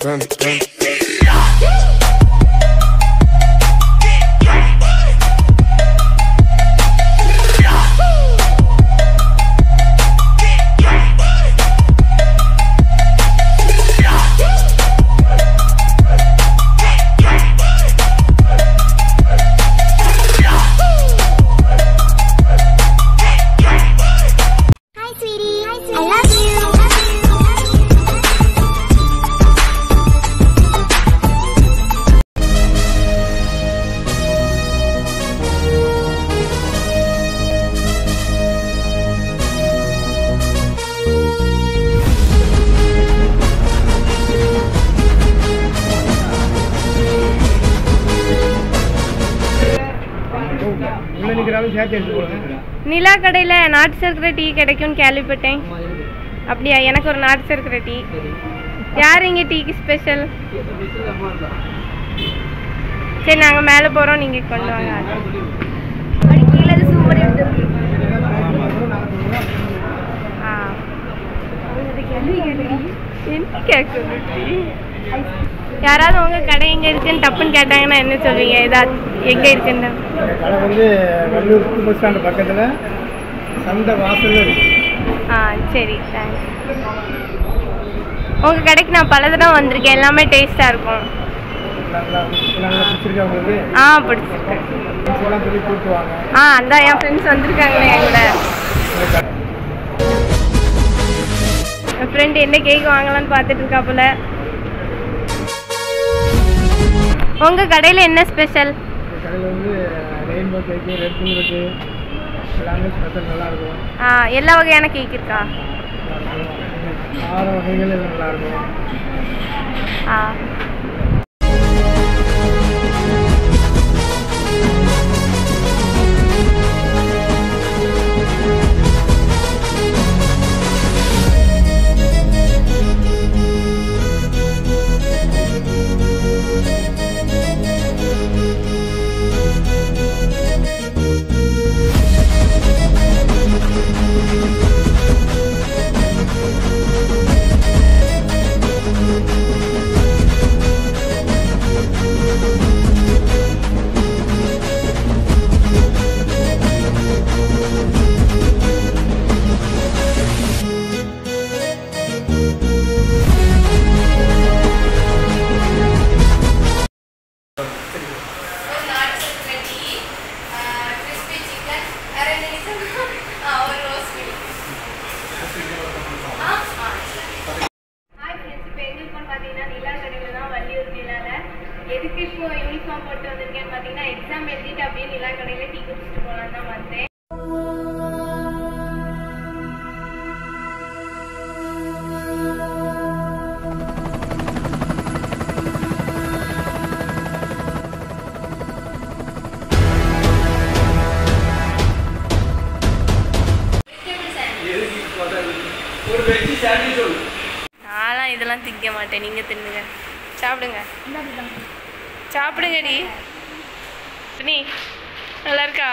dun, dun. நிலா கடையில் நாட்டு சர்க்கரை டீ கிடைக்கும்னு கேள்விப்பட்டேன். அப்படியா? எனக்கு ஒரு நாட்டு சர்க்கரை டீ. யார் இங்கே டீக்கு ஸ்பெஷல் சரி நாங்கள் மேலே போகிறோம் நீங்கள் கொண்டு வாங்க. கீழே சூப்பர் ஆ என்ன கேட்குது டீ? யாராவது உங்கள் கடை எங்கே இருக்குன்னு டப்புன்னு கேட்டாங்கன்னா என்ன சொல்வீங்க? ஏதாவது எங்கே இருக்குன்னு? கடை வந்து வள்ளூர் புது பஸ் ஸ்டாண்டு பக்கத்தில் சந்தை வாசல்ல இருக்கு. ஆ சரி தேங்க்ஸ் உங்கள் கடைக்கு நான் பல தடவை வந்திருக்கேன். எல்லாமே டேஸ்ட்டாக இருக்கும். பிடிச்சிருக்கா. ஆ பிடிச்சிருக்கேன் ஆ அந்த என் ஃப்ரெண்ட்ஸ் வந்திருக்காங்களே என் கூட. என் ஃப்ரெண்ட் என்ன கேக் வாங்கலாம்னு பார்த்துட்டு இருக்கா போல. உங்கள் கடையில் என்ன ஸ்பெஷல் கடையில் வந்து ரெயின்போ கேக்கு ரெட் இருக்கு எல்லாமே ஸ்பெஷல் நல்லா இருக்கும். ஆ எல்லா வகையான கேக் இருக்கா? ஆறு வகைகள் எல்லாம் நல்லா இருக்கும். ஆ. எதுக்கு இப்போ யூனிஃபார்ம் போட்டு வந்திருக்கேன்னு பார்த்தீங்கன்னா எக்ஸாம் எழுதிட்டு அப்படியே நிலா கடையில டீ குடிச்சிட்டு போகலான்னு தான் வந்தேன். நான்லாம் சாண்ட்விச் திங்க மாட்டேன். நீங்கள் தின்னுங்க. சாப்பிடுங்க. சாப்பிடுங்கடி. நீ நல்லா இருக்கா?